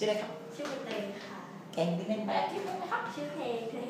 ชื่ออะไรครับ ชื่อใบเตยค่ะเพลงที่เล่นไปอาทิตย์นึงนะครับ ชื่อเพลงเธอเห็นท้องฟ้านั้นไหม